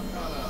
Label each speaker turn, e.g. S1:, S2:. S1: Ankara.